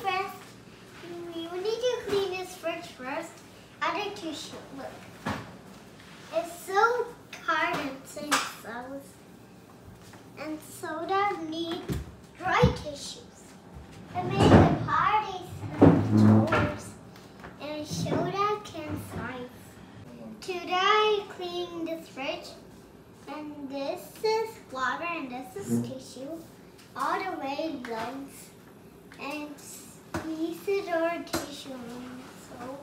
Friends, we need to clean this fridge first. Add a tissue. Look, it's so hard and saying cells, and soda need dry tissues. I made the and chores, and soda can size. Today I cleaned this fridge, and this is water and this is tissue, all the way legs and these are tissue. So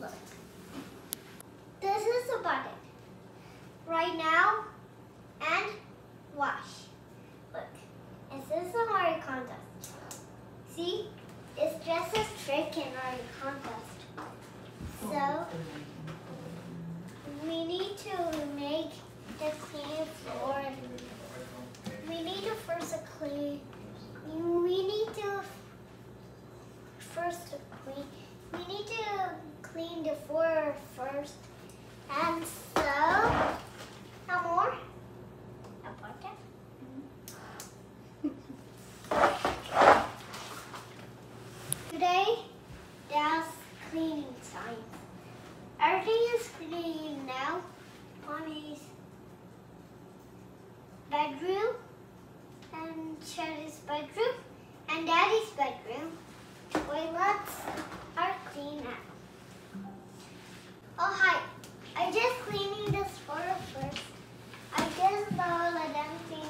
look, this is a button. Right now, and wash. Look, This is a Mario contest? See, it's just a trick in our contest. So we need to make the clean floor. We need to first clean. We need to first clean. We need to floor first. And so, how more? About that? Today, that's cleaning time. Everything is clean now. Mommy's bedroom and Cherry's bedroom and Daddy's bedroom. Toilets are clean now. Oh hi, I just cleaning this photo first. I just now let them clean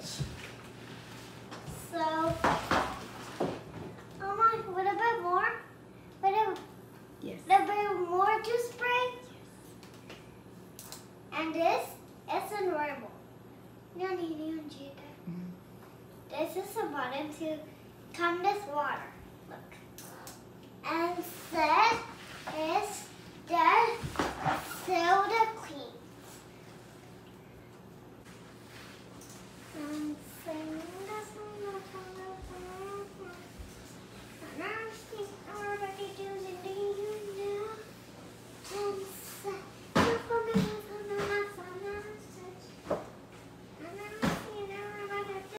this fridge. So, oh my, what about more? What about, Yes. what about more to spray? And this is a normal. No, no, no, Jada. Mm-hmm. This is a button to come this water. Look. And that is the